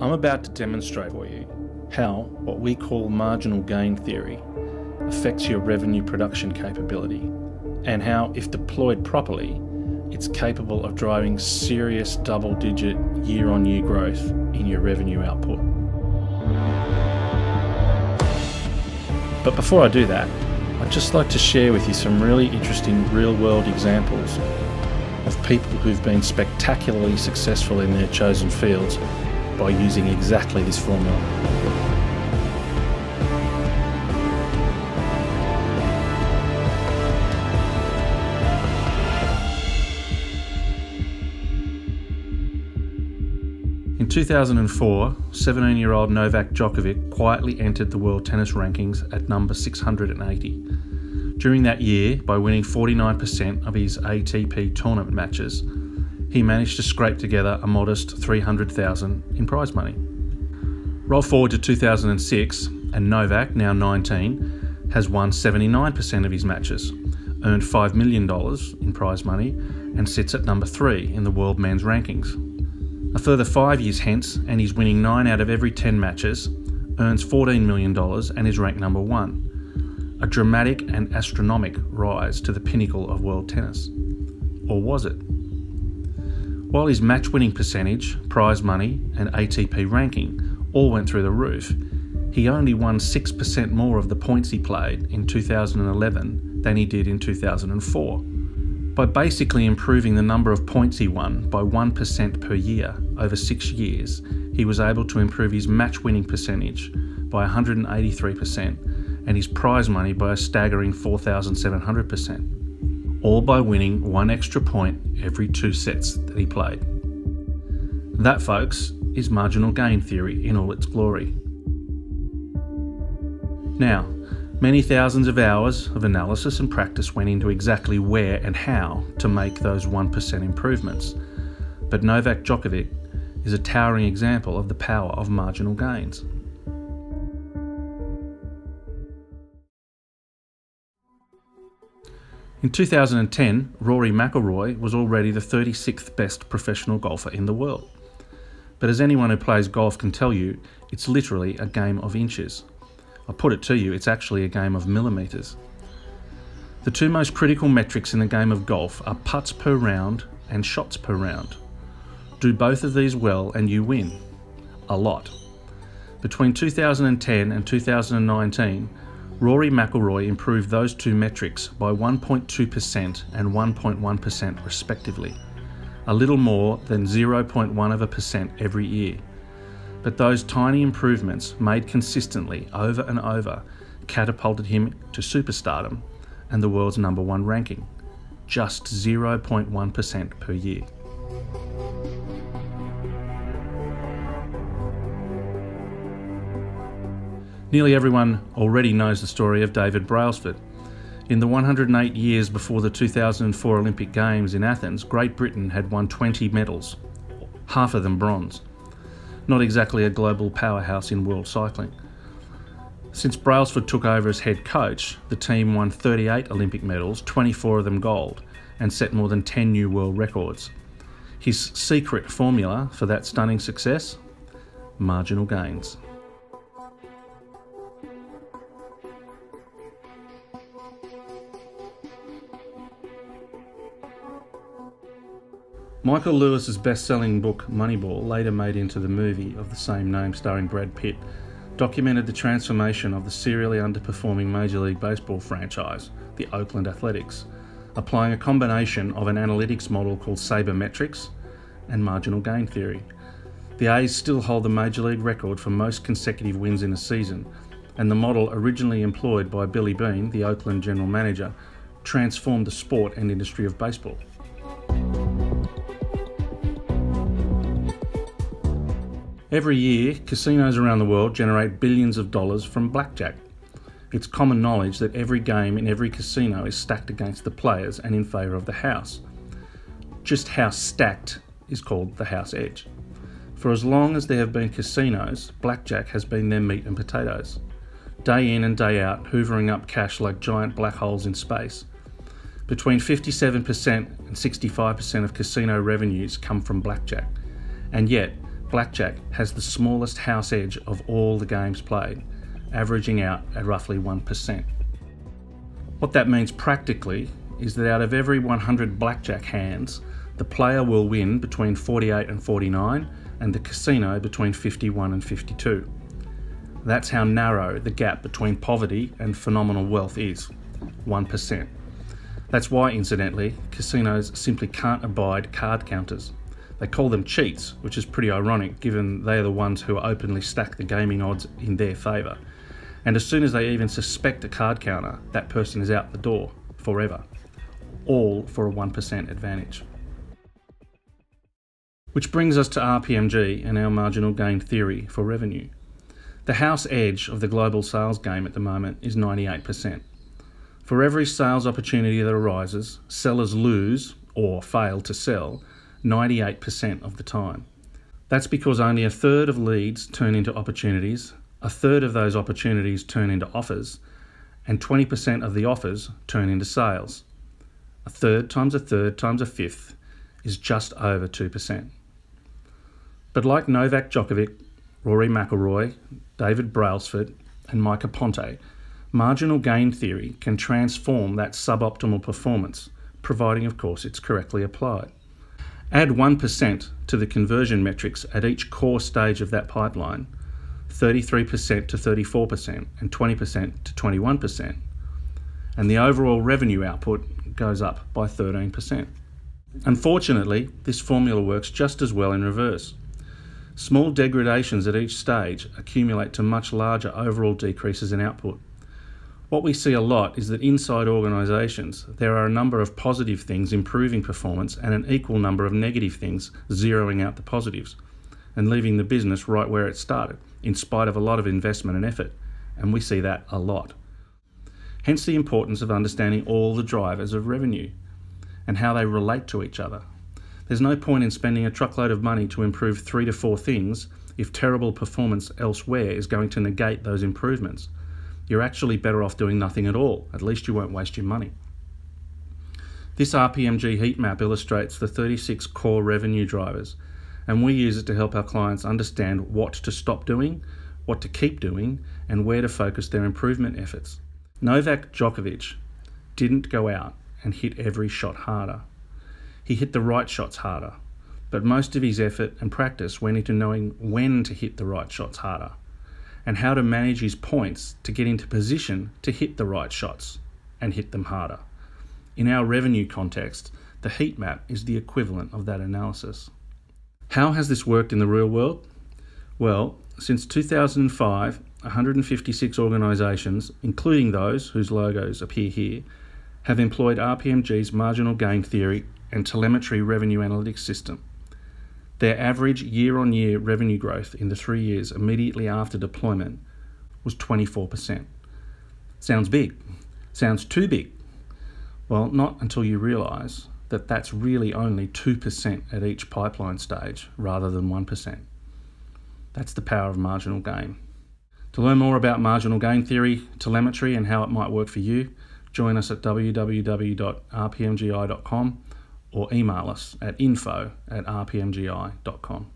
I'm about to demonstrate for you how what we call marginal gain theory affects your revenue production capability and how, if deployed properly, it's capable of driving serious double digit year on year growth in your revenue output. But before I do that, I'd just like to share with you some really interesting real world examples of people who've been spectacularly successful in their chosen fields by using exactly this formula. In 2004, 17 year old Novak Djokovic quietly entered the world tennis rankings at number 680. During that year, by winning 49% of his ATP tournament matches, he managed to scrape together a modest 300,000 in prize money. Roll forward to 2006, and Novak, now 19, has won 79% of his matches, earned $5 million in prize money, and sits at number 3 in the world men's rankings. A further five years hence, and he's winning 9 out of every 10 matches, earns $14 million, and is ranked number 1. A dramatic and astronomic rise to the pinnacle of world tennis. Or was it? While his match winning percentage, prize money, and ATP ranking all went through the roof, he only won 6% more of the points he played in 2011 than he did in 2004. By basically improving the number of points he won by 1% per year over six years, he was able to improve his match winning percentage by 183% and his prize money by a staggering 4,700% all by winning one extra point every two sets that he played. That, folks, is marginal gain theory in all its glory. Now, many thousands of hours of analysis and practice went into exactly where and how to make those 1% improvements. But Novak Djokovic is a towering example of the power of marginal gains. In 2010, Rory McIlroy was already the 36th best professional golfer in the world. But as anyone who plays golf can tell you, it's literally a game of inches. I put it to you, it's actually a game of millimetres. The two most critical metrics in the game of golf are putts per round and shots per round. Do both of these well and you win. A lot. Between 2010 and 2019, Rory McIlroy improved those two metrics by 1.2% and 1.1% respectively, a little more than 0.1 of a percent every year. But those tiny improvements, made consistently over and over, catapulted him to superstardom and the world's number one ranking, just 0.1% per year. Nearly everyone already knows the story of David Brailsford. In the 108 years before the 2004 Olympic Games in Athens, Great Britain had won 20 medals, half of them bronze. Not exactly a global powerhouse in world cycling. Since Brailsford took over as head coach, the team won 38 Olympic medals, 24 of them gold, and set more than 10 new world records. His secret formula for that stunning success? Marginal gains. Michael Lewis's best-selling book Moneyball, later made into the movie of the same name starring Brad Pitt, documented the transformation of the serially underperforming Major League Baseball franchise, the Oakland Athletics, applying a combination of an analytics model called sabermetrics and marginal gain theory. The A's still hold the Major League record for most consecutive wins in a season, and the model originally employed by Billy Beane, the Oakland general manager, transformed the sport and industry of baseball. Every year, casinos around the world generate billions of dollars from blackjack. It's common knowledge that every game in every casino is stacked against the players and in favour of the house. Just how stacked is called the house edge. For as long as there have been casinos, blackjack has been their meat and potatoes. Day in and day out, hoovering up cash like giant black holes in space. Between 57% and 65% of casino revenues come from blackjack. And yet, blackjack has the smallest house edge of all the games played, averaging out at roughly 1%. What that means practically is that out of every 100 blackjack hands, the player will win between 48 and 49, and the casino between 51 and 52. That's how narrow the gap between poverty and phenomenal wealth is 1%. That's why, incidentally, casinos simply can't abide card counters. They call them cheats, which is pretty ironic given they are the ones who openly stack the gaming odds in their favour. And as soon as they even suspect a card counter, that person is out the door forever. All for a 1% advantage. Which brings us to RPMG and our marginal gain theory for revenue. The house edge of the global sales game at the moment is 98%. For every sales opportunity that arises, sellers lose or fail to sell 98% of the time. That's because only a third of leads turn into opportunities, a third of those opportunities turn into offers, and 20% of the offers turn into sales. A third times a third times a fifth is just over 2%. But like Novak Djokovic, Rory McIlroy, David Brailsford, and Micah Ponte, marginal gain theory can transform that suboptimal performance, providing, of course, it's correctly applied. Add 1% to the conversion metrics at each core stage of that pipeline 33% to 34%, and 20% to 21%, and the overall revenue output goes up by 13%. Unfortunately, this formula works just as well in reverse. Small degradations at each stage accumulate to much larger overall decreases in output. What we see a lot is that inside organisations, there are a number of positive things improving performance and an equal number of negative things zeroing out the positives and leaving the business right where it started, in spite of a lot of investment and effort. And we see that a lot. Hence the importance of understanding all the drivers of revenue and how they relate to each other there's no point in spending a truckload of money to improve three to four things if terrible performance elsewhere is going to negate those improvements. You're actually better off doing nothing at all. At least you won't waste your money. This RPMG heat map illustrates the 36 core revenue drivers, and we use it to help our clients understand what to stop doing, what to keep doing, and where to focus their improvement efforts. Novak Djokovic didn't go out and hit every shot harder he hit the right shots harder. But most of his effort and practice went into knowing when to hit the right shots harder and how to manage his points to get into position to hit the right shots and hit them harder. In our revenue context, the heat map is the equivalent of that analysis. How has this worked in the real world? Well, since 2005, 156 organisations, including those whose logos appear here, have employed RPMG's marginal gain theory and telemetry revenue analytics system. Their average year on year revenue growth in the three years immediately after deployment was 24%. Sounds big. Sounds too big. Well, not until you realise that that's really only 2% at each pipeline stage rather than 1%. That's the power of marginal gain. To learn more about marginal gain theory, telemetry, and how it might work for you, join us at www.rpmgi.com or email us at info at rpmgi.com.